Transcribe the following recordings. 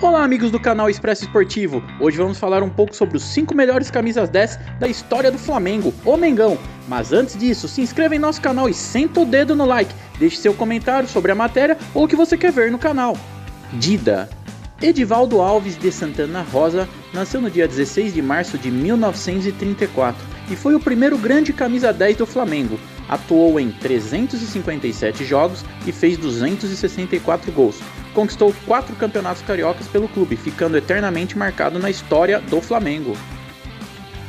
Olá amigos do canal Expresso Esportivo, hoje vamos falar um pouco sobre os 5 melhores camisas 10 da história do Flamengo, o Mengão. Mas antes disso, se inscreva em nosso canal e senta o dedo no like, deixe seu comentário sobre a matéria ou o que você quer ver no canal. Dida Edivaldo Alves de Santana Rosa nasceu no dia 16 de março de 1934 e foi o primeiro grande camisa 10 do Flamengo. Atuou em 357 jogos e fez 264 gols conquistou quatro campeonatos cariocas pelo clube, ficando eternamente marcado na história do Flamengo.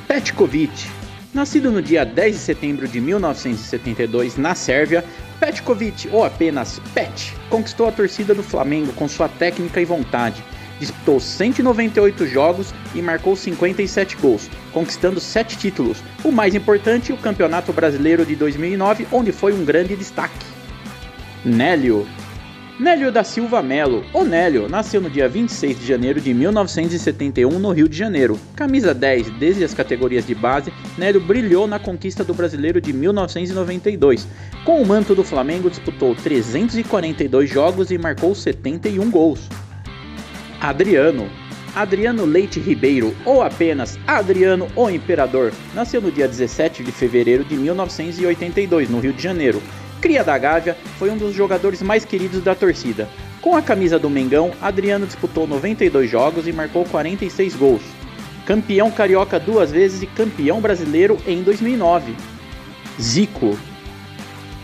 Petkovic Nascido no dia 10 de setembro de 1972 na Sérvia, Petkovic, ou apenas Pet, conquistou a torcida do Flamengo com sua técnica e vontade. Disputou 198 jogos e marcou 57 gols, conquistando 7 títulos, o mais importante, o Campeonato Brasileiro de 2009, onde foi um grande destaque. Nélio Nélio da Silva Melo, ou Nélio, nasceu no dia 26 de janeiro de 1971 no Rio de Janeiro. Camisa 10 desde as categorias de base, Nélio brilhou na conquista do Brasileiro de 1992. Com o manto do Flamengo, disputou 342 jogos e marcou 71 gols. Adriano Adriano Leite Ribeiro, ou apenas Adriano o Imperador, nasceu no dia 17 de fevereiro de 1982 no Rio de Janeiro. Cria da Gávea, foi um dos jogadores mais queridos da torcida. Com a camisa do Mengão, Adriano disputou 92 jogos e marcou 46 gols. Campeão carioca duas vezes e campeão brasileiro em 2009. Zico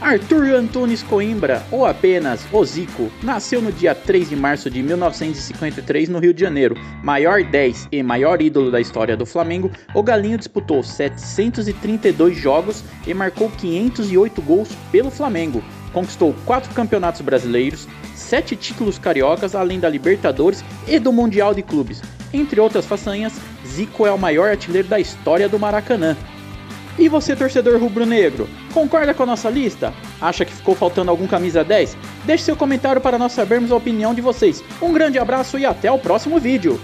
Arthur Antunes Coimbra, ou apenas O Zico, nasceu no dia 3 de março de 1953 no Rio de Janeiro. Maior 10 e maior ídolo da história do Flamengo, o Galinho disputou 732 jogos e marcou 508 gols pelo Flamengo. Conquistou 4 campeonatos brasileiros, 7 títulos cariocas, além da Libertadores e do Mundial de Clubes. Entre outras façanhas, Zico é o maior artilheiro da história do Maracanã. E você, torcedor rubro-negro, concorda com a nossa lista? Acha que ficou faltando algum camisa 10? Deixe seu comentário para nós sabermos a opinião de vocês. Um grande abraço e até o próximo vídeo.